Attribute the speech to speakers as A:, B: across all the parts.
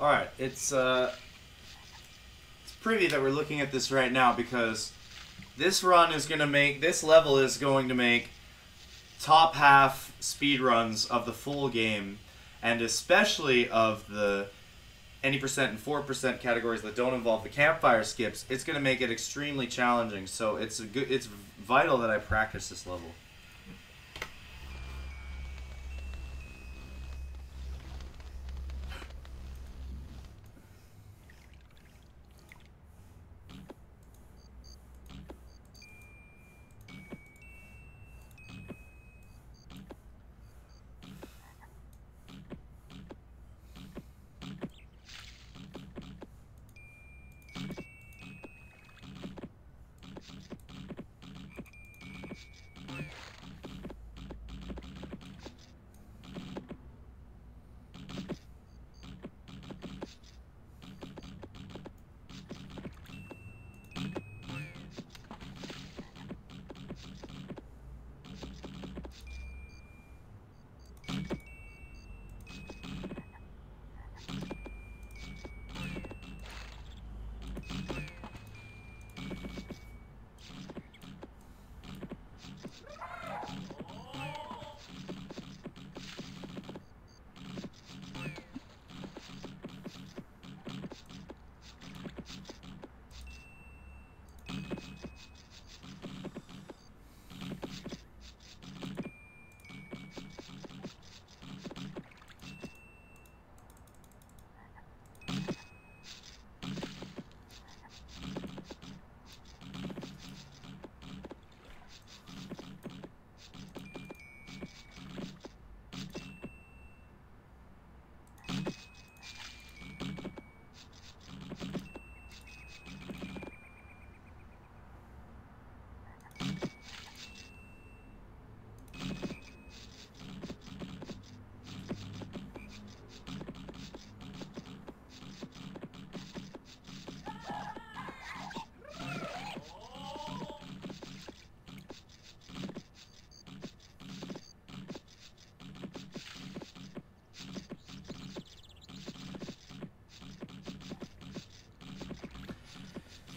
A: All right, it's uh, it's pretty that we're looking at this right now because this run is going to make this level is going to make top half speed runs of the full game, and especially of the any percent and four percent categories that don't involve the campfire skips. It's going to make it extremely challenging. So it's a good. It's vital that I practice this level.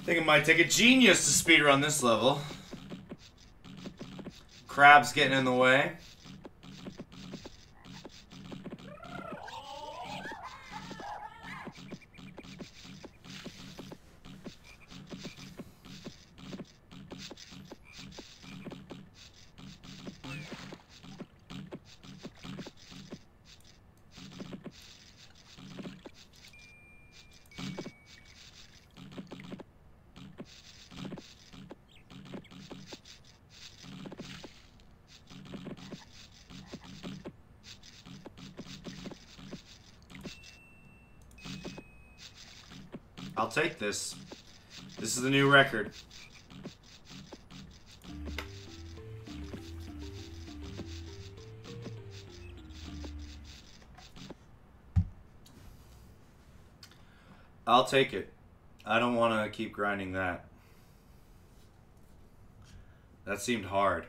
A: Think it might take a genius to speedrun this level. Crab's getting in the way. I'll take this. This is the new record. I'll take it. I don't want to keep grinding that. That seemed hard.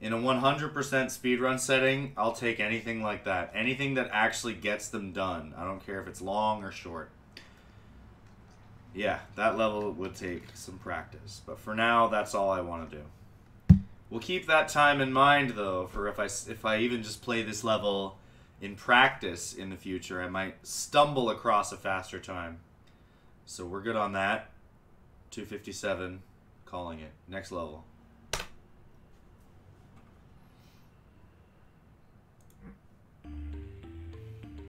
A: In a 100% speedrun setting, I'll take anything like that. Anything that actually gets them done. I don't care if it's long or short. Yeah, that level would take some practice. But for now, that's all I want to do. We'll keep that time in mind, though, for if I, if I even just play this level in practice in the future, I might stumble across a faster time. So we're good on that. 257, calling it. Next level.